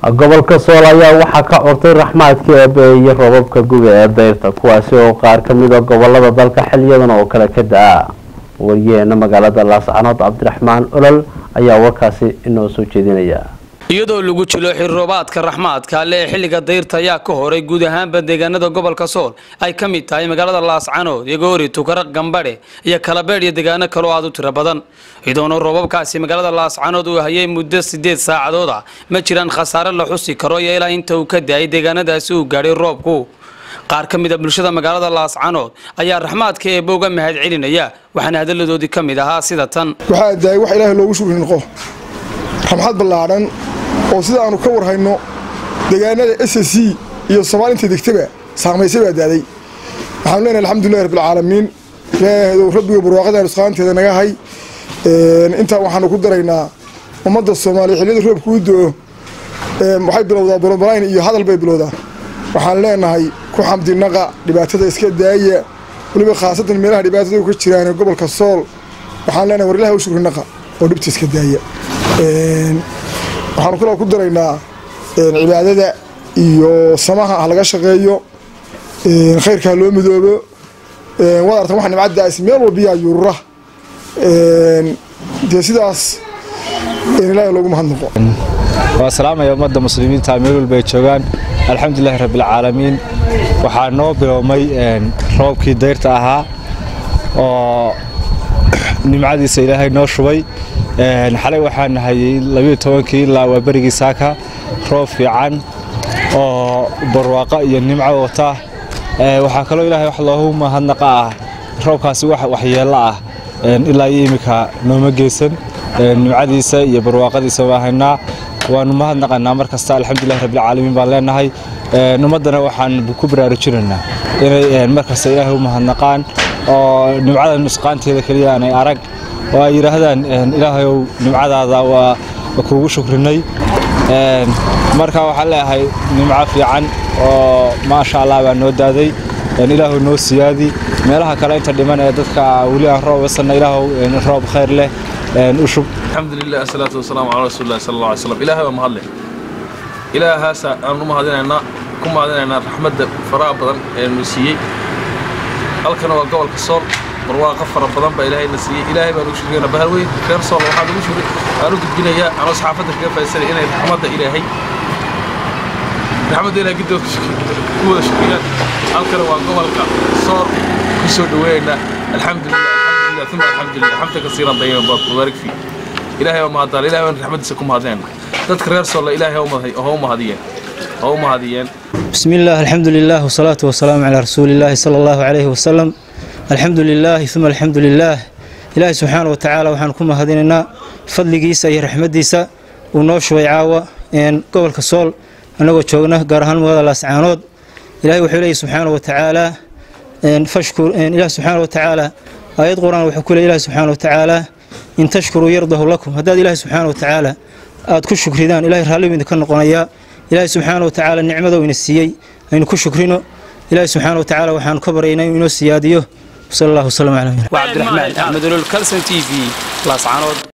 gobolka sool ayaa waxaa ka curtay raxmaadkii eebe iyo roobabka guga ee dayrta kuwaasi oo qaar ka mid a gobollada dalka xiliyadan oo kale ka da'a. Wariyaheena magaalada laascanood cabdiraxmaan olol ayaa warkaasi inoo soo jeedinaya iyadoo lagu jilo xirroobaadka raxmaadka alle xilliga dayrta ayaa ka horay guud ahaanba deegaanada gobolka sool. Ay ka mid tahay magaalada laascanood yagoori tukara gambadhe iyo kalabeedh iyo deegaano kaloo aad u tiro badan. Iyadoona roobabkaasi magaalada laascanood uu hayay muddo sideed saacadood ah. Ma jiraan khasaare la xusi karo iyo ilaa inta uu ka da'ay deegaanadaasi uu gaadhay roobku. Qaar ka mid a bulshada magaalada laascanood ayaa raxmaadka eebba uga mahad celinaya waxaana hadalladoodii ka mid ahaa sida tan. Waxaa daayay wax ilaahay loogu shukri noqo. Ramxad ballaadhan oo sida aanu ka warhayno deegaanada s c iyo soomaalinta degtaba saamaysay baa daaday. Waxaanu leenahay alxamdulilahi rabbilcaalamiin ilaahadow rabbiga barwaaqada nusqaanteeda naga hay. Intaa waxaanu ku daraynaa ummadda soomaaliya xilliyada roobka u do-o waxay bilowdaa bolobolayn iyo hadal bay bilowdaa. Waxaan leenahay ku xamdinaqa dhibaatada iska daaya weliba khaasatan meelaha dhibaatada ka jiraan gobolka sool. Waxaan leenahay war ilaha u shukrinaqa oo dhibta iska daaya waxaanu kaloo ku daraynaa cibaadada iyo samaha ah laga shaqeeyo khayrka ha loo midoobo waad artan wax nimcadaas meel walbiyaa yuurura dee sidaas ilaahay loogu mahadnaqo. Waa salaamaya ummadda muslimiinta meel walba ay joogaan. Alxamdulilahi rabbilcaalamiin waxaa noo biloomay roobkii dayrta ahaa oo nimcadiisa ilaahay noo shubay xalay waxaan nahayay labiyo tobankii ilaa waa saaka. Roob fiican oo barwaaqo iyo nimco wata. Waxaa kaloo ilaahay wax loogu mahadnaqa ah. Roobkaasi wax waxyeello ah. Ilaa iyo iminka nooma geysan. Nimcadiisa iyo barwaaqadiisa waa haynaa waanu mahadnaqanaa mar kasta. Alxamdulilahi rabbilcaalamiin baan leenahay. Ummaddana waxaan ku baraarujinaynaa inay mar kasta ilaahay u mahadnaqaan oo nimcada nusqaanteeda keliya aanay arag oo ay yidhaahdaan ilaahayow nimcadaada waa kuugu shukrinay. Marka waxaan leeyahay nimco fiican oo maasha allah baa noo daaday. Ilaahu noo siyaadi. Meelaha kale inta dhiman ee dadka weli aan roob wasanna ilaahu roob khayr leh. U shub. Alxamdulilah asalaatu wasalaamu calaa rasuulillahi sala allah alay slam ilaahay baa mahadleh. Ilaahaasa aan u mahadinaynaa ku mahadinaynaa raxmadda faraha badan ee nu siiyey halkana waa gobolka sool barwaaqo fara badan baa ilaahayna siiyey ilaahay baan ugu shukriyanaa bahal weyn reer sool waxaan ugu shukri aan u gudbinayaa anoo saxaafadda kaga faa'iidsanay inay raxmadda ilaahay raxmadda ilaahay giddood ku wada shukriyaan halkana waa gobolka sool ku soo dhoweeynaa alxamdulilah alxamdulilah uma alxamdulilah xamda kasiiran dayiban baad mubaarak fii ilaahay baa mahaddaala ilaahay baan raxmaddiisa ku mahadinayna dadka reer soolla ilaahay ha u mahadiyeen ha u mahadiyeen بسم الله الحمد لله والصلاة والسلام على رسول الله صلى الله عليه وسلم الحمد لله ثم الحمد لله إلهي سبحانه وتعالى وحان كما هديننا فضلقيسا يا رحمديسا ونوش ويعاوة إن قبل كسول أنا جوجنا قارهان مغادا لاسعانود إلهي وحولي سبحانه وتعالى إن فاشكر إن إله سبحانه وتعالى آيات قرآن وحكول إله سبحانه وتعالى إن تشكروا يرضه لكم هذا إله سبحانه وتعالى aad ku shukridaan ilahay raalli idinka noqonayaa ilaahay subxaana wa tacaala nicmada ina siiyey aynu ku shukrino. Ilaahay subxaana wa tacaala waxaanu ka baryaynaa inuu inoo siyaadiyo. Sal allahu wasalam calaa waa